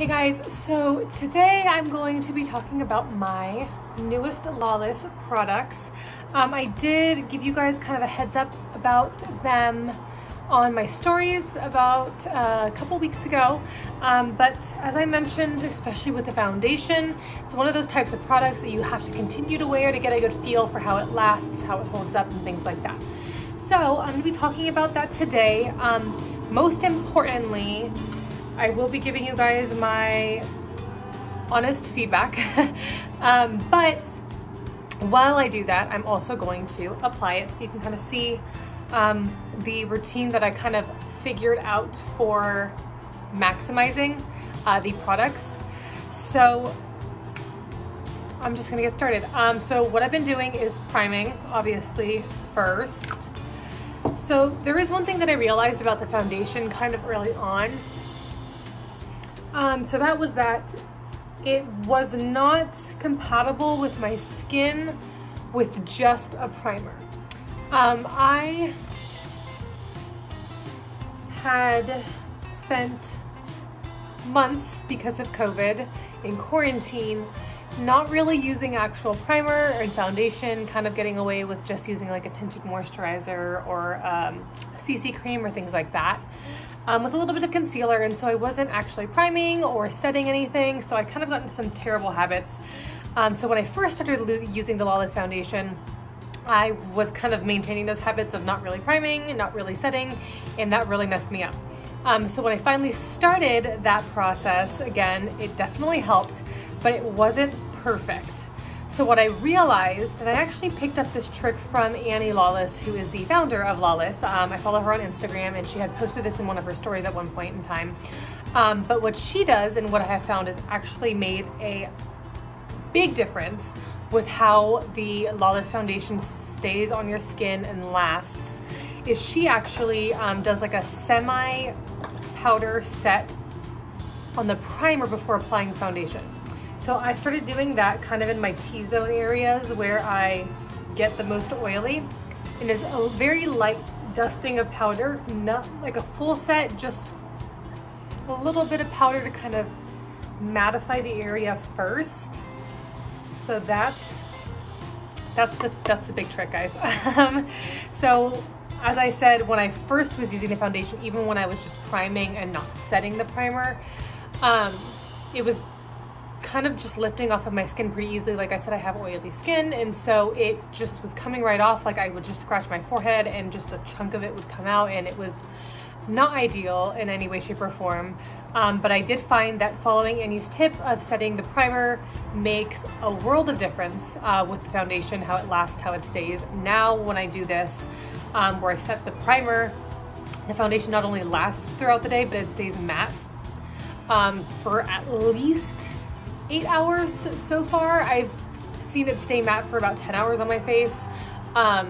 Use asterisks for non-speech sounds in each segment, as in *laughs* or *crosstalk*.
Hey guys, so today I'm going to be talking about my newest Lawless products. Um, I did give you guys kind of a heads up about them on my stories about uh, a couple weeks ago. Um, but as I mentioned, especially with the foundation, it's one of those types of products that you have to continue to wear to get a good feel for how it lasts, how it holds up, and things like that. So I'm gonna be talking about that today. Um, most importantly, I will be giving you guys my honest feedback. *laughs* um, but while I do that, I'm also going to apply it so you can kind of see um, the routine that I kind of figured out for maximizing uh, the products. So I'm just gonna get started. Um, so what I've been doing is priming, obviously, first. So there is one thing that I realized about the foundation kind of early on um, so that was that. It was not compatible with my skin with just a primer. Um, I had spent months because of COVID in quarantine not really using actual primer and foundation, kind of getting away with just using like a tinted moisturizer or um, CC cream or things like that um, with a little bit of concealer and so I wasn't actually priming or setting anything so I kind of got into some terrible habits. Um, so when I first started using the Lawless foundation I was kind of maintaining those habits of not really priming and not really setting and that really messed me up. Um, so when I finally started that process again it definitely helped but it wasn't perfect. So what I realized, and I actually picked up this trick from Annie Lawless, who is the founder of Lawless. Um, I follow her on Instagram and she had posted this in one of her stories at one point in time. Um, but what she does and what I have found is actually made a big difference with how the Lawless foundation stays on your skin and lasts is she actually um, does like a semi powder set on the primer before applying foundation. So I started doing that kind of in my T-zone areas where I get the most oily. And it's a very light dusting of powder, not like a full set, just a little bit of powder to kind of mattify the area first. So that's that's the that's the big trick, guys. *laughs* um, so as I said, when I first was using the foundation, even when I was just priming and not setting the primer, um, it was kind of just lifting off of my skin pretty easily. Like I said, I have oily skin, and so it just was coming right off. Like I would just scratch my forehead and just a chunk of it would come out, and it was not ideal in any way, shape, or form. Um, but I did find that following Annie's tip of setting the primer makes a world of difference uh, with the foundation, how it lasts, how it stays. Now, when I do this, um, where I set the primer, the foundation not only lasts throughout the day, but it stays matte um, for at least eight hours so far. I've seen it stay matte for about 10 hours on my face. Um,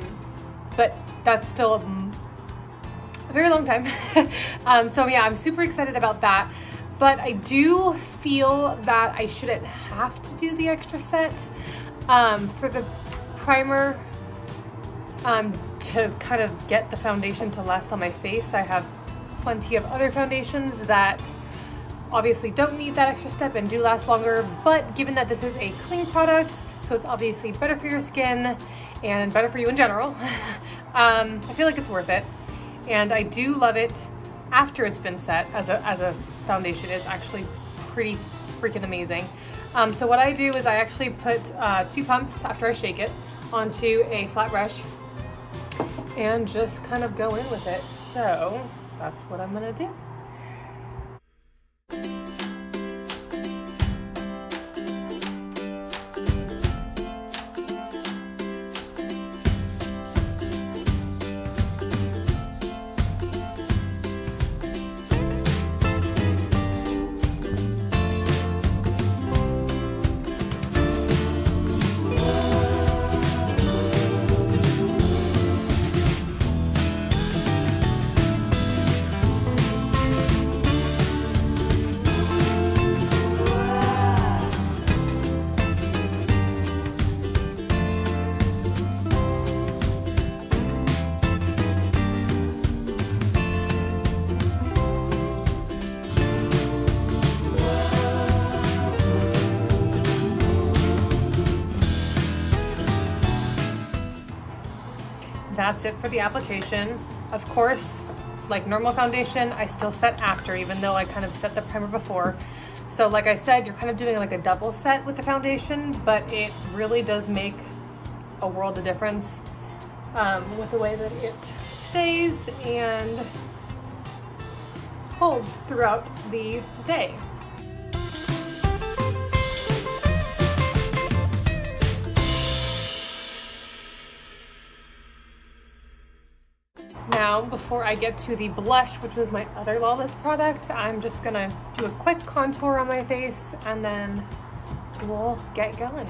but that's still a, very long time. *laughs* um, so yeah, I'm super excited about that. But I do feel that I shouldn't have to do the extra set um, for the primer um, to kind of get the foundation to last on my face. I have plenty of other foundations that obviously don't need that extra step and do last longer, but given that this is a clean product, so it's obviously better for your skin and better for you in general, *laughs* um, I feel like it's worth it. And I do love it after it's been set as a, as a foundation. It's actually pretty freaking amazing. Um, so what I do is I actually put uh, two pumps after I shake it onto a flat brush and just kind of go in with it. So that's what I'm gonna do. That's it for the application. Of course, like normal foundation, I still set after, even though I kind of set the primer before. So like I said, you're kind of doing like a double set with the foundation, but it really does make a world of difference um, with the way that it stays and holds throughout the day. Before I get to the blush, which was my other Lawless product, I'm just gonna do a quick contour on my face and then we'll get going.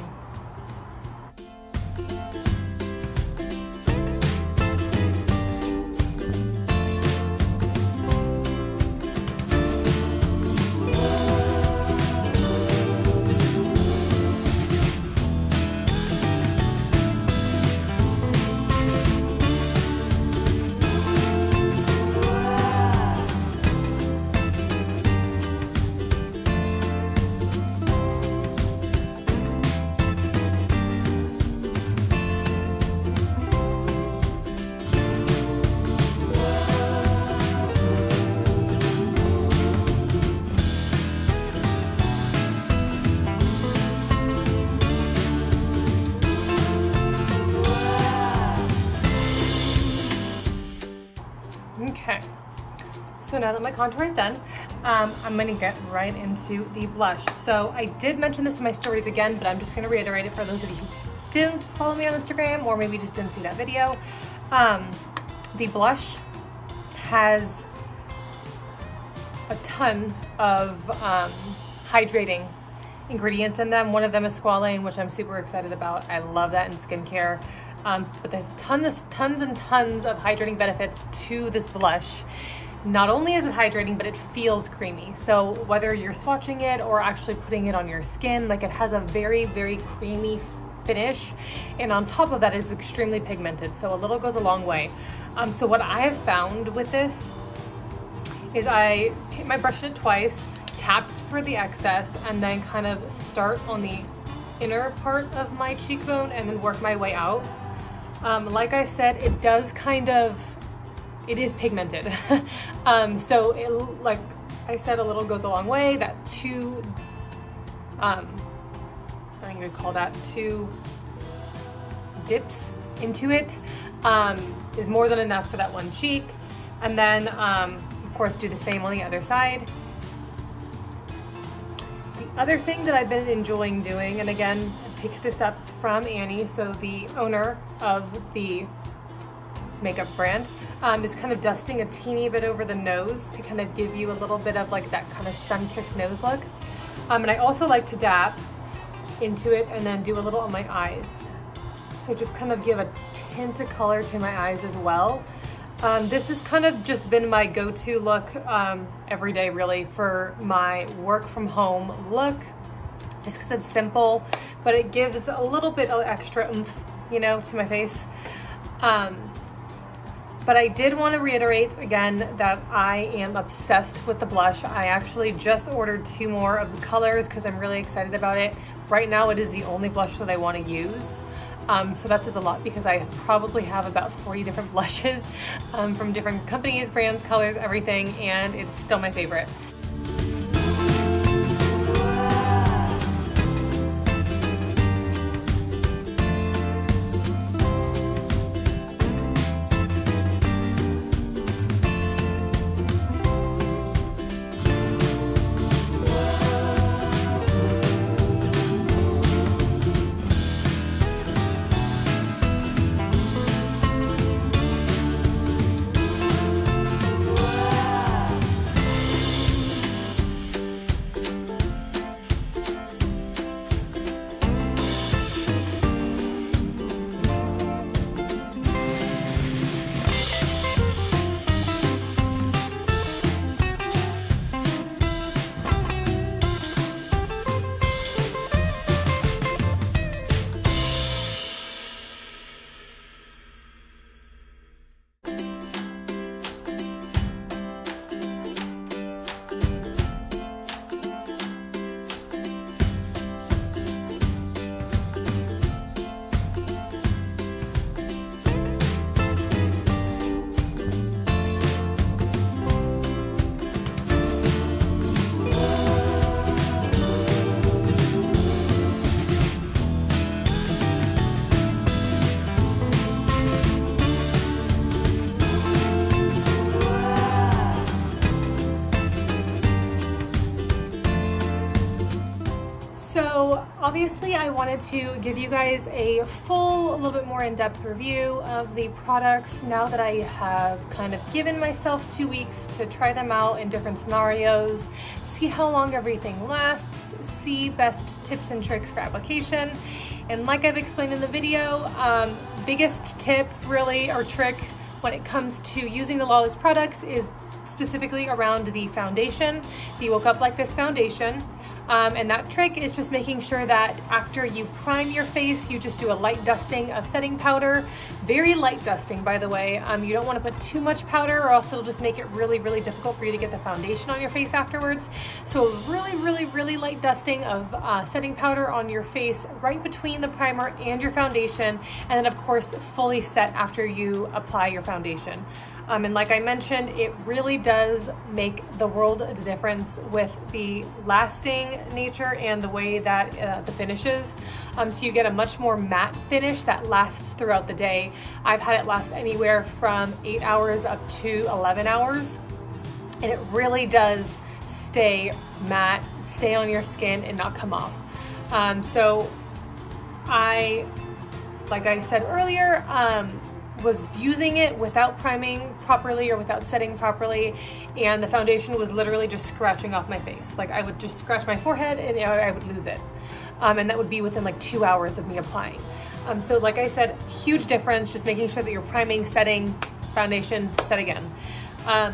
Now that my contour is done, um, I'm gonna get right into the blush. So I did mention this in my stories again, but I'm just gonna reiterate it for those of you who didn't follow me on Instagram or maybe just didn't see that video. Um, the blush has a ton of um, hydrating ingredients in them. One of them is squalane, which I'm super excited about. I love that in skincare. Um, but there's tons, tons and tons of hydrating benefits to this blush. Not only is it hydrating, but it feels creamy. So whether you're swatching it or actually putting it on your skin, like it has a very, very creamy finish. And on top of that, it's extremely pigmented. So a little goes a long way. Um, so what I have found with this is I my brush it twice, tapped for the excess, and then kind of start on the inner part of my cheekbone and then work my way out. Um, like I said, it does kind of, it is pigmented. *laughs* um, so it, like I said, a little goes a long way. That two, um, I think you would call that two dips into it um, is more than enough for that one cheek. And then, um, of course, do the same on the other side. The other thing that I've been enjoying doing, and again, picked this up from Annie, so the owner of the makeup brand, um, is kind of dusting a teeny bit over the nose to kind of give you a little bit of like that kind of sun-kissed nose look. Um, and I also like to dab into it and then do a little on my eyes. So just kind of give a tint of color to my eyes as well. Um, this has kind of just been my go-to look um, every day really for my work from home look just because it's simple but it gives a little bit of extra oomph, you know, to my face. Um, but I did want to reiterate again that I am obsessed with the blush. I actually just ordered two more of the colors because I'm really excited about it. Right now it is the only blush that I want to use. Um, so that says a lot because I probably have about 40 different *laughs* blushes um, from different companies, brands, colors, everything, and it's still my favorite. Obviously I wanted to give you guys a full, a little bit more in-depth review of the products now that I have kind of given myself two weeks to try them out in different scenarios, see how long everything lasts, see best tips and tricks for application. And like I've explained in the video, um, biggest tip really or trick when it comes to using the Lawless products is specifically around the foundation. The Woke Up Like This foundation. Um, and that trick is just making sure that after you prime your face, you just do a light dusting of setting powder. Very light dusting, by the way. Um, you don't want to put too much powder or else it'll just make it really, really difficult for you to get the foundation on your face afterwards. So really, really, really light dusting of uh, setting powder on your face right between the primer and your foundation. And then of course, fully set after you apply your foundation. Um, and like I mentioned, it really does make the world a difference with the lasting nature and the way that uh, the finishes. Um, so you get a much more matte finish that lasts throughout the day. I've had it last anywhere from eight hours up to 11 hours. And it really does stay matte, stay on your skin and not come off. Um, so I, like I said earlier, um, was using it without priming properly or without setting properly and the foundation was literally just scratching off my face. Like I would just scratch my forehead and I would lose it. Um, and that would be within like two hours of me applying. Um, so like I said, huge difference, just making sure that you're priming, setting, foundation, set again. Um,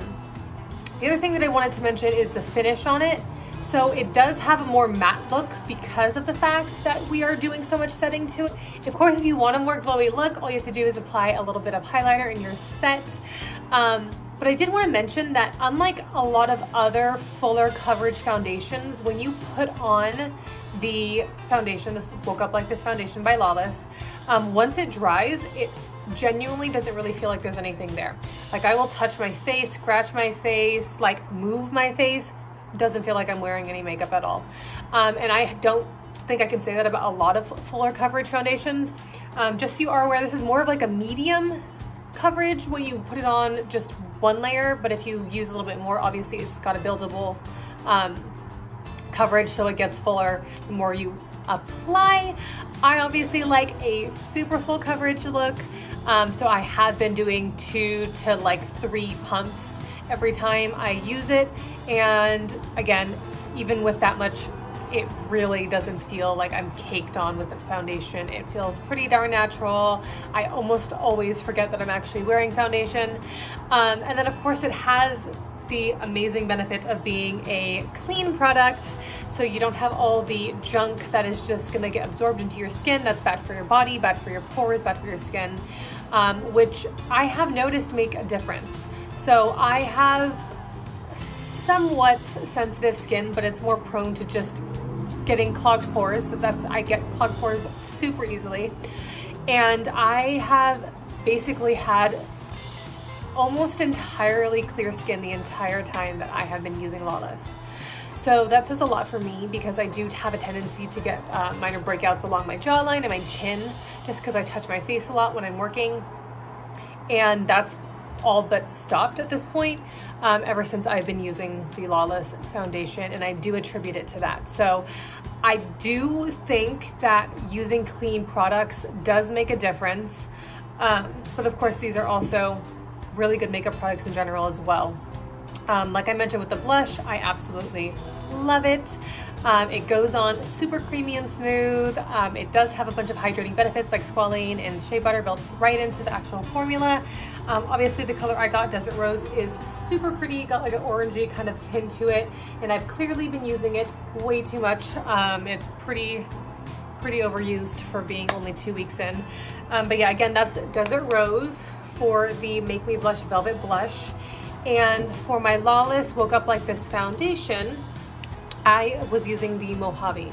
the other thing that I wanted to mention is the finish on it. So it does have a more matte look because of the fact that we are doing so much setting to it. Of course, if you want a more glowy look, all you have to do is apply a little bit of highlighter in your set. Um, but I did want to mention that unlike a lot of other fuller coverage foundations, when you put on the foundation, this woke up like this foundation by Lawless, um, once it dries, it genuinely doesn't really feel like there's anything there. Like I will touch my face, scratch my face, like move my face, doesn't feel like I'm wearing any makeup at all. Um, and I don't think I can say that about a lot of fuller coverage foundations. Um, just so you are aware, this is more of like a medium coverage when you put it on just one layer, but if you use a little bit more, obviously it's got a buildable um, coverage so it gets fuller the more you apply. I obviously like a super full coverage look, um, so I have been doing two to like three pumps every time I use it and again, even with that much, it really doesn't feel like I'm caked on with the foundation. It feels pretty darn natural. I almost always forget that I'm actually wearing foundation. Um, and then of course it has the amazing benefit of being a clean product so you don't have all the junk that is just gonna get absorbed into your skin. That's bad for your body, bad for your pores, bad for your skin, um, which I have noticed make a difference. So I have somewhat sensitive skin, but it's more prone to just getting clogged pores. So that's, I get clogged pores super easily. And I have basically had almost entirely clear skin the entire time that I have been using Lawless. So that says a lot for me because I do have a tendency to get uh, minor breakouts along my jawline and my chin just because I touch my face a lot when I'm working. And that's all but stopped at this point um, ever since I've been using the Lawless foundation and I do attribute it to that. So I do think that using clean products does make a difference. Um, but of course, these are also really good makeup products in general as well. Um, like I mentioned with the blush, I absolutely love it. Um, it goes on super creamy and smooth. Um, it does have a bunch of hydrating benefits like squalane and shea butter built right into the actual formula. Um, obviously the color I got, Desert Rose, is super pretty, got like an orangey kind of tint to it, and I've clearly been using it way too much. Um, it's pretty, pretty overused for being only two weeks in. Um, but yeah, again, that's Desert Rose for the Make Me Blush Velvet Blush. And for my Lawless Woke Up Like This foundation, I was using the Mojave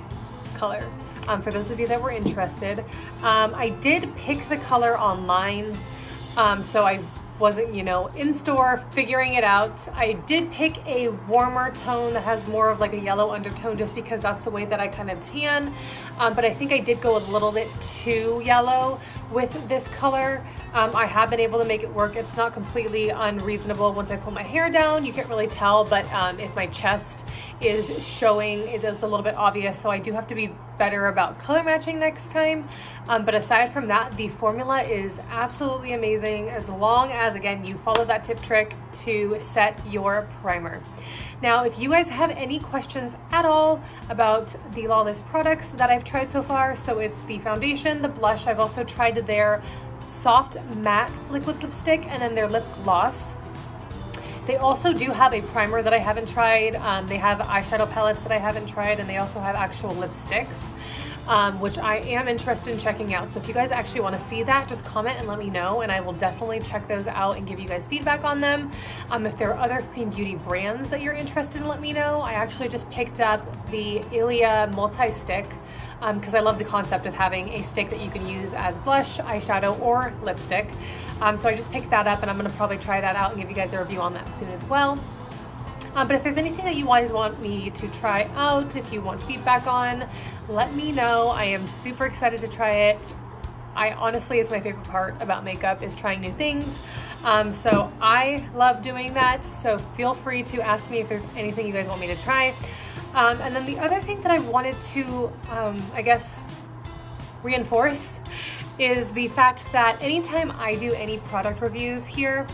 color. Um, for those of you that were interested, um, I did pick the color online um, so I wasn't, you know, in store figuring it out. I did pick a warmer tone that has more of like a yellow undertone just because that's the way that I kind of tan. Um, but I think I did go a little bit too yellow with this color. Um, I have been able to make it work. It's not completely unreasonable once I pull my hair down. You can't really tell, but um, if my chest is showing. It is a little bit obvious, so I do have to be better about color matching next time. Um, but aside from that, the formula is absolutely amazing as long as, again, you follow that tip trick to set your primer. Now, if you guys have any questions at all about the Lawless products that I've tried so far, so it's the foundation, the blush, I've also tried their soft matte liquid lipstick and then their lip gloss. They also do have a primer that I haven't tried. Um, they have eyeshadow palettes that I haven't tried and they also have actual lipsticks. Um, which I am interested in checking out. So if you guys actually want to see that, just comment and let me know, and I will definitely check those out and give you guys feedback on them. Um, if there are other clean beauty brands that you're interested in, let me know. I actually just picked up the Ilia multi-stick because um, I love the concept of having a stick that you can use as blush, eyeshadow, or lipstick. Um, so I just picked that up and I'm gonna probably try that out and give you guys a review on that soon as well. Um, but if there's anything that you guys want me to try out, if you want feedback on, let me know. I am super excited to try it. I honestly, it's my favorite part about makeup is trying new things. Um, so I love doing that. So feel free to ask me if there's anything you guys want me to try. Um, and then the other thing that I wanted to, um, I guess, reinforce is the fact that anytime I do any product reviews here,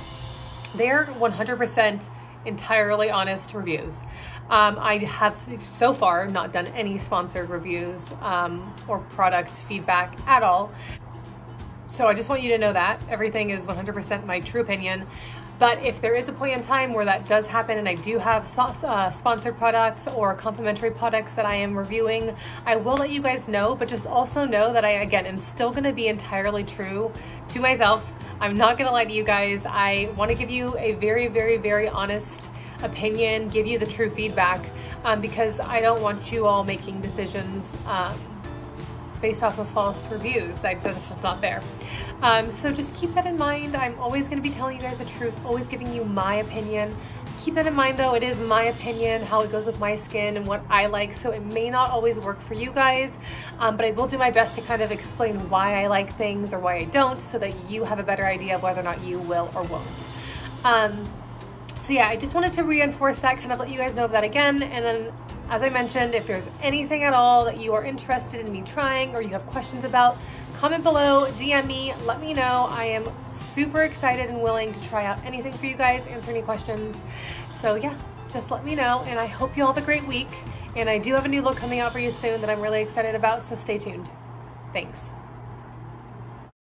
they're 100% entirely honest reviews. Um, I have so far not done any sponsored reviews um, or product feedback at all. So I just want you to know that everything is 100% my true opinion. But if there is a point in time where that does happen and I do have uh, sponsored products or complimentary products that I am reviewing, I will let you guys know, but just also know that I, again, am still gonna be entirely true to myself. I'm not gonna lie to you guys. I wanna give you a very, very, very honest opinion, give you the true feedback um, because I don't want you all making decisions um, based off of false reviews. Like, that's just not there. Um, so just keep that in mind. I'm always going to be telling you guys the truth, always giving you my opinion. Keep that in mind though, it is my opinion, how it goes with my skin and what I like, so it may not always work for you guys, um, but I will do my best to kind of explain why I like things or why I don't so that you have a better idea of whether or not you will or won't. Um, so yeah, I just wanted to reinforce that, kind of let you guys know of that again, and then as I mentioned, if there's anything at all that you are interested in me trying or you have questions about, comment below, DM me, let me know. I am super excited and willing to try out anything for you guys, answer any questions. So yeah, just let me know and I hope you all have a great week. And I do have a new look coming out for you soon that I'm really excited about, so stay tuned. Thanks.